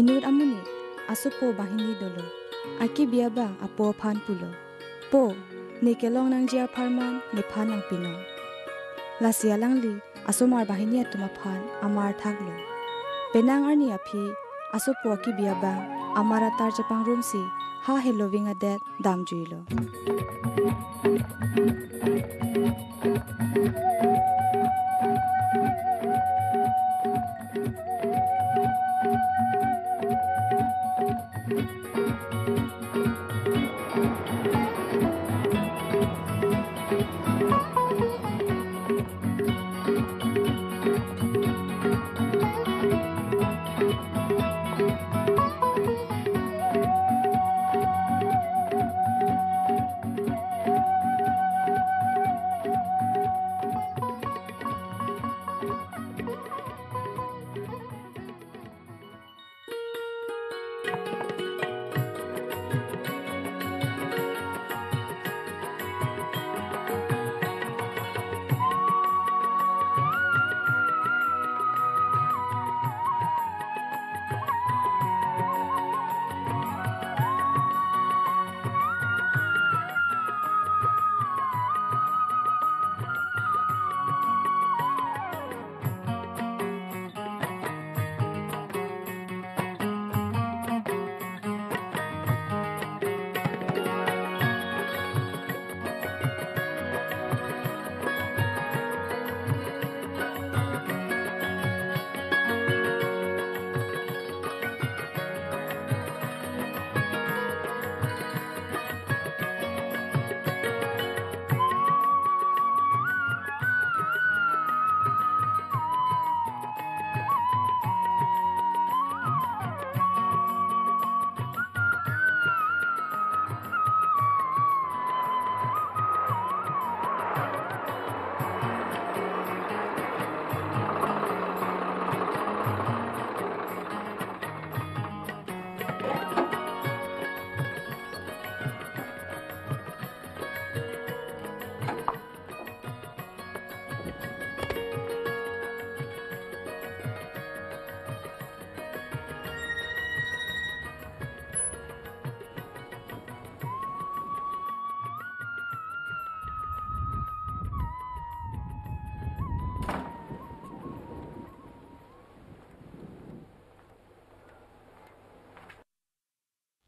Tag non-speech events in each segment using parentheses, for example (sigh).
ইনুর আমনি আসপো বাহিনী দল আকি বিয়াবা আপো ফান পুলো পো নিকেলং নাং জিয়া ফারমান নিফা নাং পিন লাসিয়ালাংলি আসমার বাহিনী তোমা ফান আমার থাকল পেনাং আর আফি আসপো আকি বিয়াবা আমার আতার জাপাং রুমসি হা হেলোভিং আ দ্যাট দাম জুইল Thank you.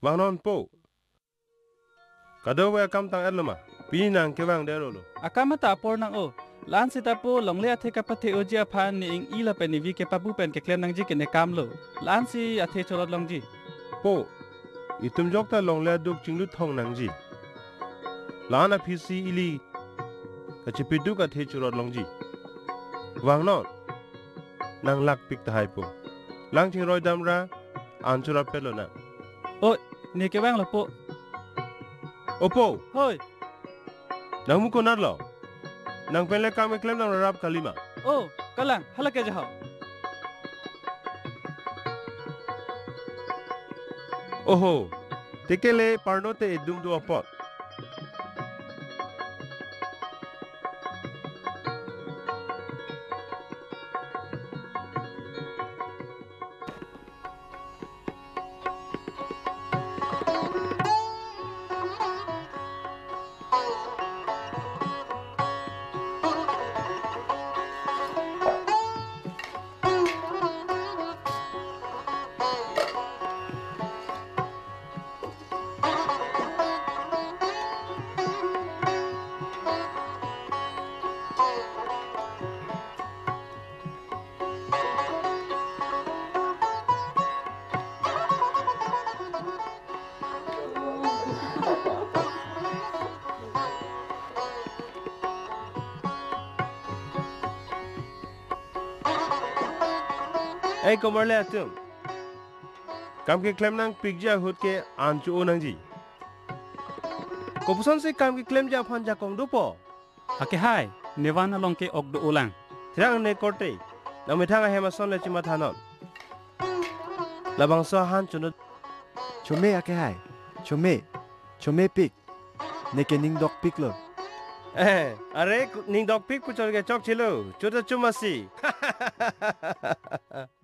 วางนอนโปกระโดเวกำตังเอลมาปีนังเกวังเดโรโลอากามาตาปอนังโอลานสิตาปูหลงเลียเทกับพัทเทโอจีอพานนี่เงอีลาเป็นนิวิเกปปูเป็นเกเคลนังจีกเนกามโลลานสิอาเทชรดลงจีโปอีตุมจอกตาหลงเลียดุกจิงลุทองนังจีลานอภิสีอิลีกะจิปิดุกะเทชรดลงจีวางนอนนังลักปิกตาไฮปูลังชิงรอยดัมราอันชุรับเปโลนะโอ้ Ni kewang lo po. Opo. Hoy. Nang muko nar lo. Nang pele kang meklem nang rarap kalima. Oh, kalang halak aja hao. Oho. Tekele parnote edum do apot. Ei komar le atum. Kam ke klem nang pikja hut ke anchu o nang ji. Kopusan se kam ke klem ja phan ja kong do po. Ake hai. Newana long ke ok do ulang. Tirang ne korte. Na me thanga hema son le chima thanon. Labang so han chunu Chome ake hai. Chome. Chome pik. Neke ning dok pik lo. Eh, are ning dok pik puchol ke chok chilo. Chuta (laughs)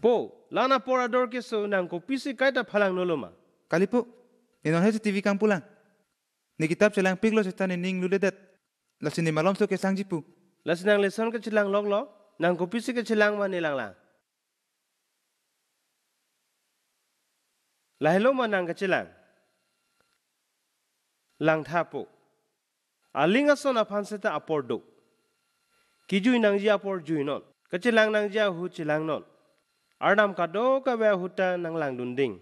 Po, lana pora dor ke so nang ko pisi kaita phalang no TV kang pulang. Ni kitab chelang piglo se ning lule dat. La sinima lom so ke sangji pu. La sinang leson ke chelang log log. nang ko pisi ke chelang wa nilang lang. La hello ma nang ke chilang lang tha po alinga sona phanseta apor do kijui nang ji apor jui non ke chilang nang ja hu chilang non arnam ka do ka ba huta nang lang dunding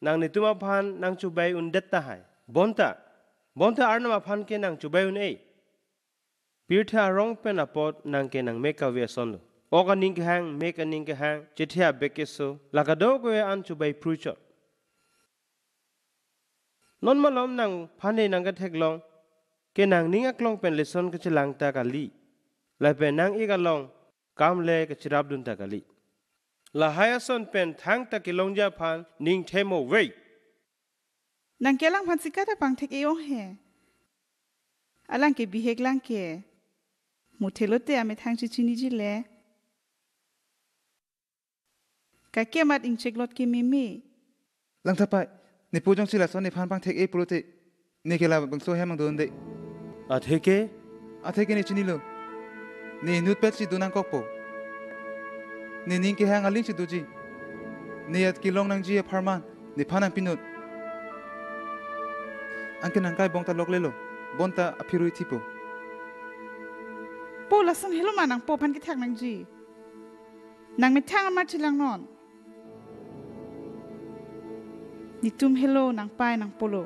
nang ni tuma phan nang chubai un detta hai. Bonta bonta arnama phan ke nang chubai un ei pirtha rong pen à apot nang ke nang meka we son lo oka นนมาลอมนางพันในนางก็แทกลองเกนางนิ่งอักลองเป็นเลสอนก็จะลังตากะลีและเป็นนางอีกะลองกามเลก็จะรับดุนตากะลีละหายสนเป็นทางตะกิลองยาพันนิ่งเทโมเวนางเกลังพันสิกะตะปังเทกเอโอเฮอลังเกบีเฮกลังเกมุเทลเตอเมทางชิชินิจิเลกะเกมัดอิงเชกลดเกมิมีลังทะไป กิทักนังจีนังเมทางอามาชิลังนอนนิตุมเฮโลนังปายนังโปโลนังพันนักเกเมละเป็นนักเฮงโรพันสตะกามาทานังจีนิตุมากำโล nang pai ki po lam chok lo ake sar to phan nang la son kamatha ki me me la pen la son ke arna maning dog de Nang tum kadok be nang je lam ni chiniun e. Ni kilong nang ji parman. Ni panang pinut. โปนังกุปิสิปุโล Ni kaning je lam ke choklo. pugali po Ni kaning je lam ni je tanglo. Ni kilong je parman ni pinon. Lahelo. la hello manang ning chi pathik Kalang lo. นังกุเปียบดสิชินิเด็กเทเด็ดมาติโปนิตุม าลองกิดูอันตะนังมาโล Ni kadok we pupe. Ni parmanan le nang pinot. Ni parmanan chot. อาคีเจปะอีกเดรพีอลัง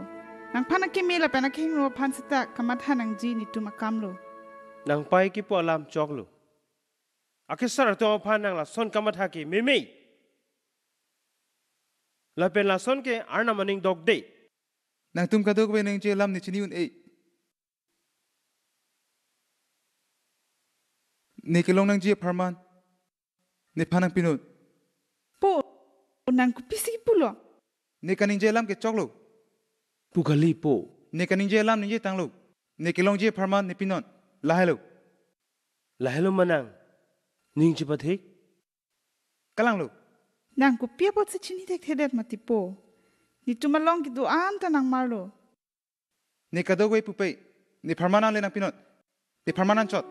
ลิลองทั้งตาเวเดดโลฮาลาบังสวาเดอ nekaning je lam ke choklo pugali po nekaning je lam nije tanglo nekilong je pharma nepinon lahelo lahelo manang ning chi pathe kalanglo nang ku pia pot se chini dek thedet mati po. Ni tumalong ki du an ta nang marlo ne kadogoi pupai ne pharmana le nang pinot pharma pharmanan chot.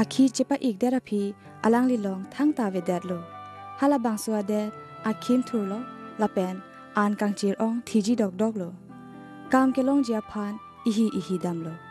ลาซีอินูรามุนีระลองกะจงดัดดุนเจียพานดามโล Ei ko, kopi pot lo.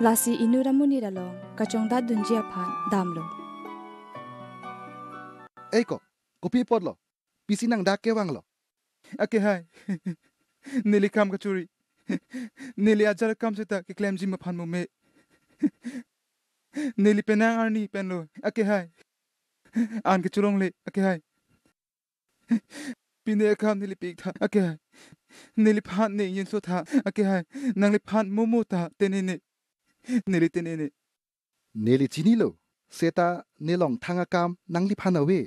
lasi inuramuni ralo kachongda dunji phan damlo eiko kopi podlo pisi nang da ke wanglo ake hai nili kam ka churi nili ajar kam se ta ke klem ji ma phan mu me nili penang arni penlo ake hai an ke chulong le ake hai pine kam nili pik tha ake hai nili phan ne yin so tha ake hai nang le phan mu mu ta tenene Nili tene ne. Neli chini lo. Seta nelong thanga kam nang li phan awe.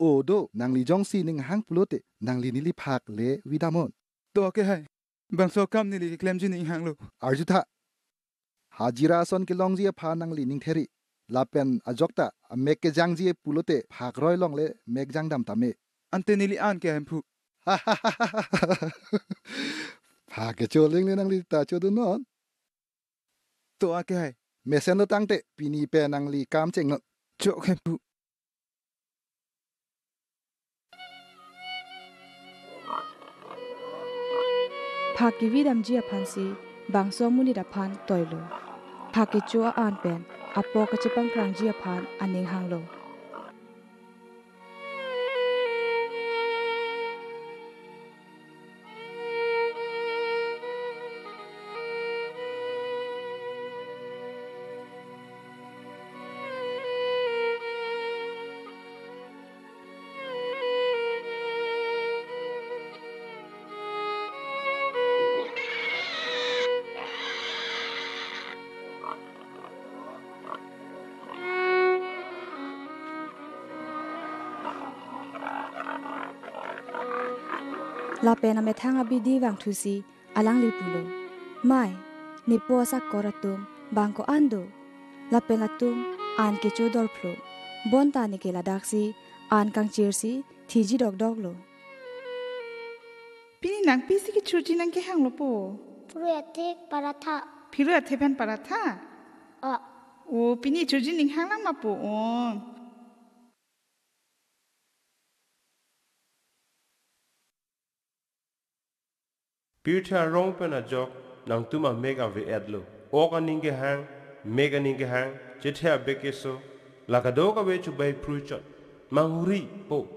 O do nang li jong si ning hang pulote nang li nili phak le widamon. To ake hai. Bang so kam nili ke claim ji ni hang lo. Arjutha. Hajira son ke long ji pha nang li ning theri. Lapen ajokta a mek ke jang ji pulote phak roi long le mek jang dam tame. Ante nili an ke am phu. phak ke choling le nang li ta chodu non. ตัวแกเมเซนตั้งเตปีนีเปนังลีกามเจงโจแคบุภากิวิดัมจีอพันซีบางสมุนิดพันตอยโลภากิจัวอ่านเป็นอปอกรจิปังครางจีอพันอันนิงหังโล ลาเปนอเมทังอบิดีวังทุซีอลังลิปุโลไม่นิปัวสักกอรตุมบางกอันดูลาเปนละตุมอ่นกิจูดอลพลูบอนตานิเกลาดักซีอ่นกังเจียร์ซีทีจีดอกดอกโลพี่นีนังพี่สิกิชูจีนังแค่หังลโปพิรุเทปาราทาพิรุเทเป็นปาราทาอ๋อโอ้พี่นี่ชูจีนิงหังลังมาปูอ๋อ Peter rong pe na jok nang tuma mega ve adlo. Oka ninge hang, mega ninge hang, chethea beke so. Lakadoka ve chu bay pruchot. Manguri po.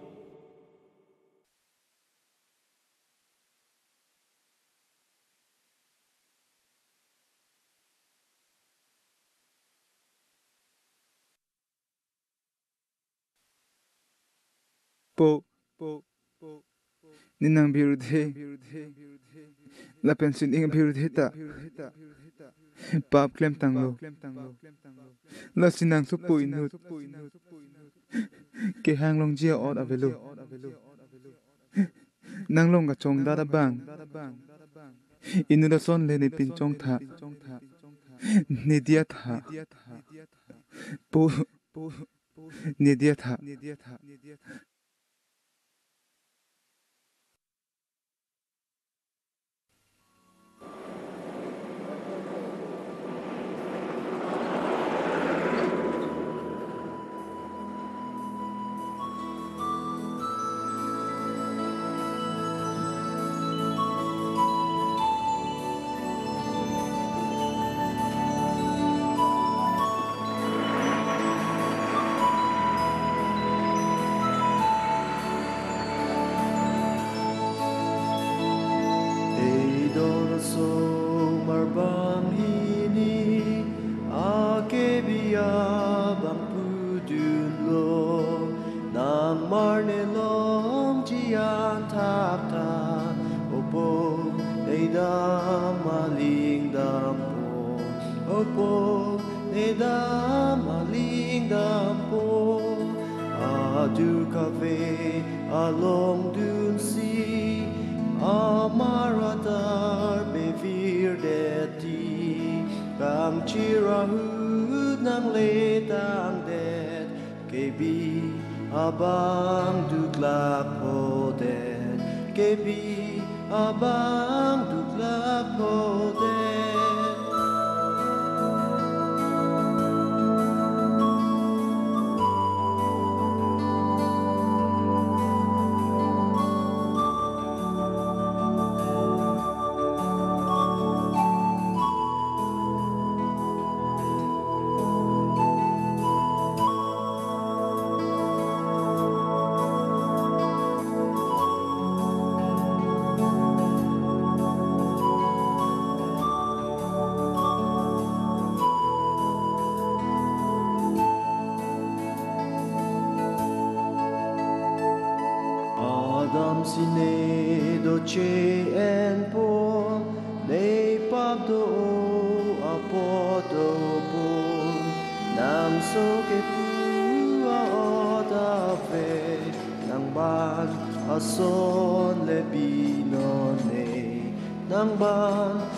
Po, po, po, po. Ninang birudhe, birudhe, birudhe la pension ing birudhe ta pap klem tanglo la sinang su pu inut ke hang long jia od avelo nang long ga chong da da bang. Inu da son le ne pin chong tha. Ne dia tha. Pu ne dia tha. abam du glapode gebi abam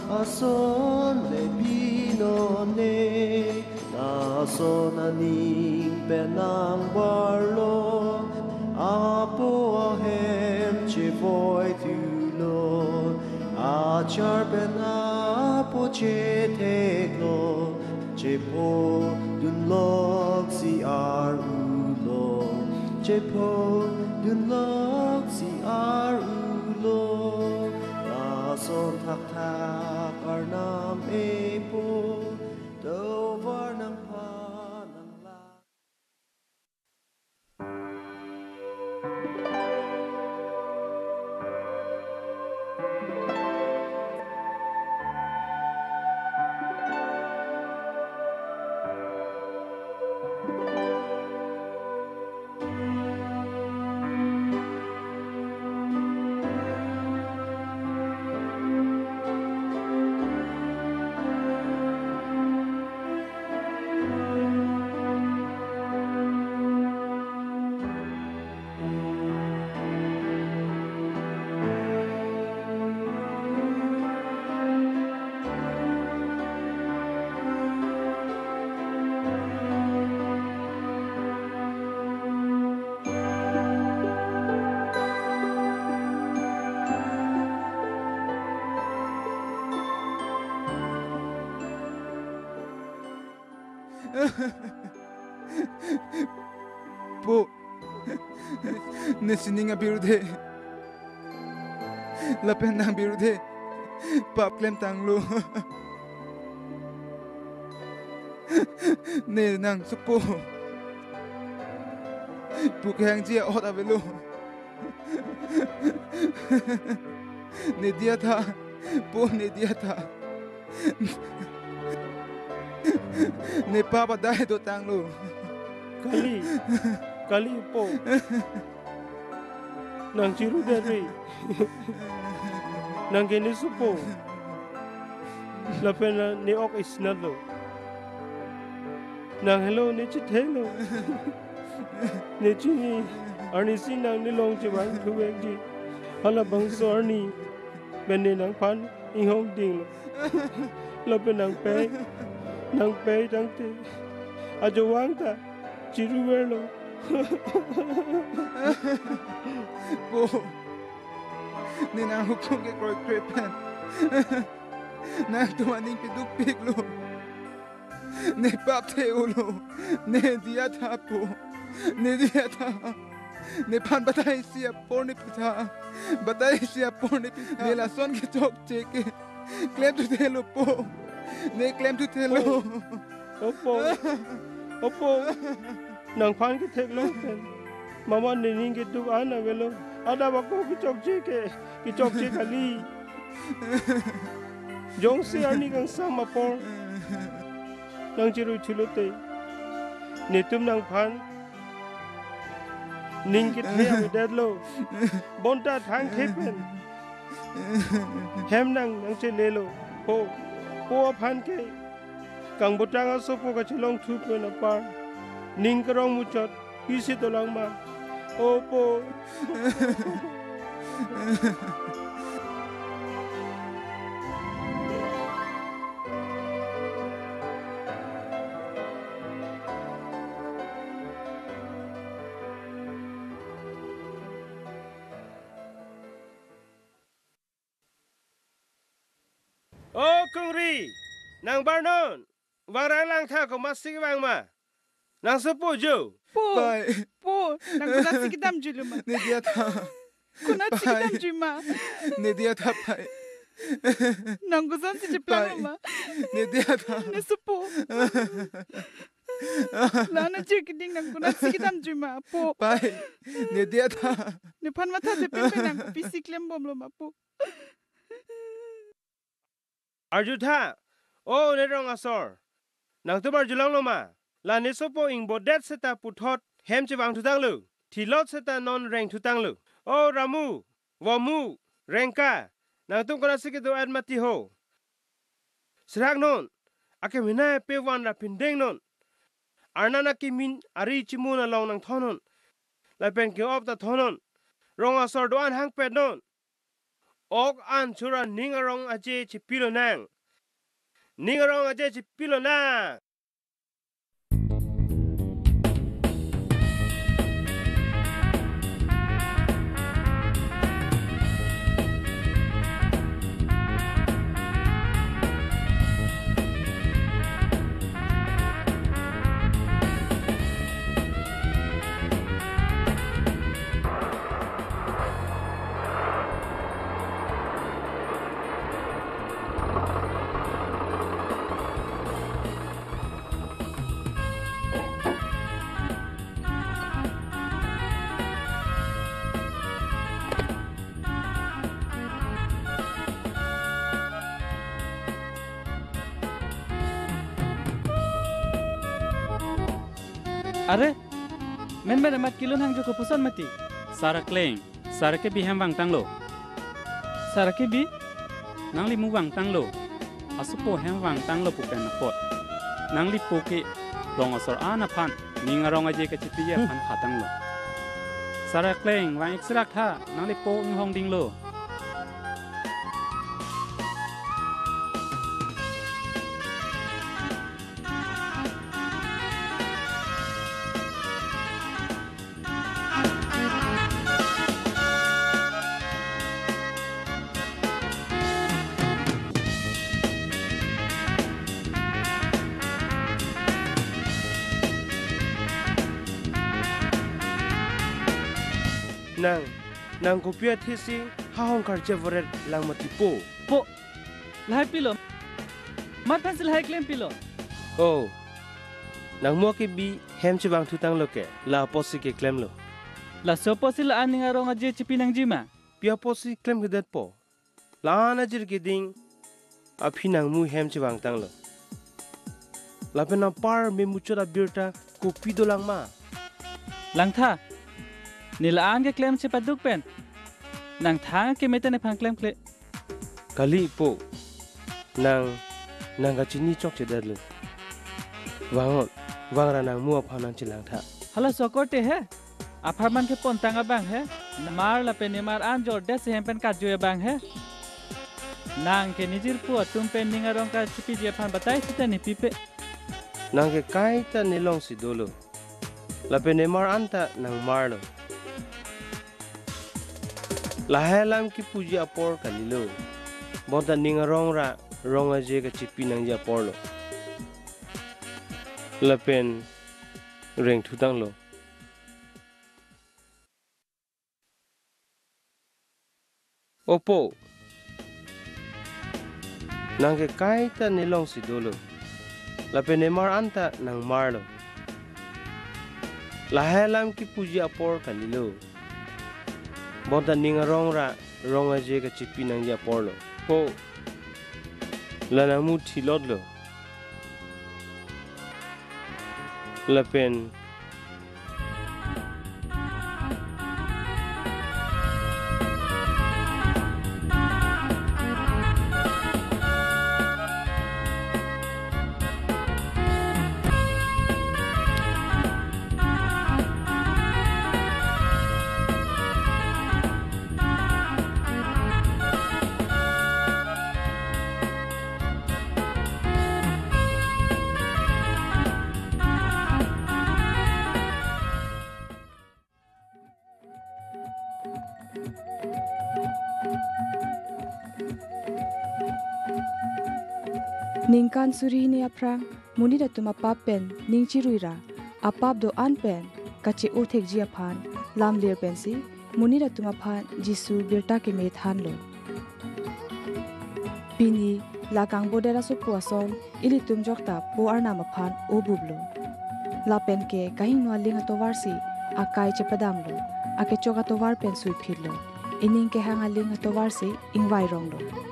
a son le bi no ne na son aning pe nang bar lo Apo ahem che voi tu lo A charpen apo che Che dun lo Che po son thak thak arnam e pu निसिनिंग बिरुदे लपेन दांग बिरुदे पाप क्लेम तांगलु ने नांग सुपो पुकेंग जे ओत अबेलु ने दिया था पो ने दिया था ne papa dai do tanglu kali kali po nang chiru dari nang geni supo la pena ni ok isnalo nang hello. Ni chithelo ni chini arni sin nang ni long chibang thuwek ji hala bang so arni ben ni nang pan i hong ding la pe nang pe nang pe dang te. Ajo wang ta chiru (laughs) 뭐 내 나무 콩게 걸 크레펜 나 또한 인기 둑빅로 내 밥테오로 내 디아타포 내 디아타 내 판바다이 시야 포르니 피타 바다이 시야 포르니 피타 내 라손 게 톡체게 클램 투 테로 포내 클램 투 테로 오포 오포 난 광기 테글로 mama, ni ning duk ana velo. Ada ba ko ki chokchi ke ki chokchi kali jong se ani kang sama ma por nang chiru chilo te. Ni tum nang phan. Ning ke the am dad thang the hem nang nang che lelo ho po phan ke. Kang botang sopo ka chilong thu pe na par. Ning karong mu chot. Isi to lang ma. Opo. Ô, Cung Ri, nàng Barnon, vàng ráng lang thang của mắt xích vàng mà. 나서 보죠. 보. 보. 나 그나 지기담 줄마. 네 디아타. 그나 지기담 줄마. 네 디아타 파이. 난 그선 지지 플라마. 네 디아타. 네 스포. 나는 지기딩 난 그나 지기담 줄마. 보. 파이. 네 디아타. 네 판마타 데페페 난 비시클렘 봄로마 보. 아주타. 오 내려가서 낭토말 줄랑로마. ลานิสโปอิงบบเดตเซตาปุทอดเฮมจิวังทุตังลูทีลอดเตานอนแรงทุตังลูโอรามูวามูแรงกานางตุ้มกนาสิกโดวอดมาติโฮสรักนนอาเกมินาเปวันรับพินเดงนนอานานากิมินอารีจิมูนาลองนางทอนนลายเป็นเกี่ยวอบตาทอนนรองอสอดวันหังเป็ดนนออกอันชุรานิงอรองอาเจชิปิโลนังนิงอรองอาเจชิปิโลนาง Are, men men mat kilon hang joko pusan mati. Sara kleng, sara ke bi hem wang tang lo. Sarake bi, Nang li mu wang tang lo. Asupo hem wang tang lo pu pen na pot. Nang li po ke rong asor ana pan, ning arong aje ke chipi ye pan phatang lo. Sara kleng wang ikserak tha, nang li po ing hong ding lo. Nang ko pia thi si ha hong kar che voret lang mati po po, lahai pilo. Mat pencil hai klem pilo. oh nang mo ke bi hem che wang thu tang lo ke la posi ke klem lo La so sopo sila aning arong aje chipi nang jima. pia posi klem ke det po la na jir ke ding a phi nang mu hem che wang tang lo la pe na par me mu chora birta ko pi do lang ma Lang tha, Nilaan ka klem si padugpen. Nang thang ke metane phang pangklem kle. Kali po. Nang nang ga chini chok che si dadlo. Wangot. Wangra nang mua panan silang tha Hala sokote he. Aparman ke pon tanga bang he. mar la Namar mar an jor des hem pen ka kajue bang he. nang ke nijir pu तुम pen निंगा रोंग का छिपी जे फान बताई सिता नि पीपे नांग के काई ता निलोंग सि दोलो लपे ने मार अंता नंग मार लो lahelam ki puji apor kalilo. Bota ninga rong ra rong aje ka chipi nang ja por lo. Lapen reng thutang lo. Opo. Nang ke kai ta nilong si dolo. Lapen emar anta nang marlo lahelam ki puji apor kalilo bota ninga rongra ronga je ka chipi nangya porlo. Po lanamu thilodlo lapen Ningkan suri ni aprang muni da tuma pap pen ning chiruira apap do an pen kachi o thek ji aphan lam ler pen si muni da tuma phan jisu birta ke me than lo. Pini la kang bodera su po son ili tum jok ta po arna ma phan o bublo la pen ke kahin linga to akai che padam lo. Ake choga to war pen sui ining ke hanga linga to ingwai rong lo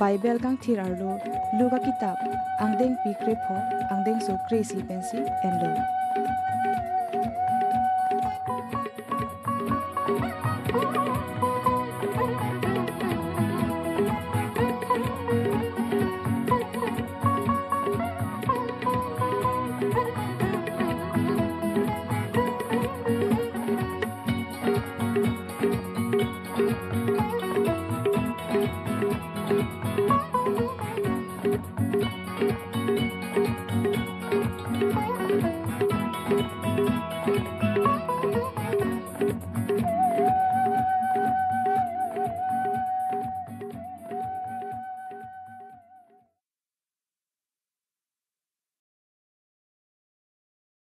bible kang thir arlo luga kitab angdeng pi kre pho angdeng so kre si pensi en lo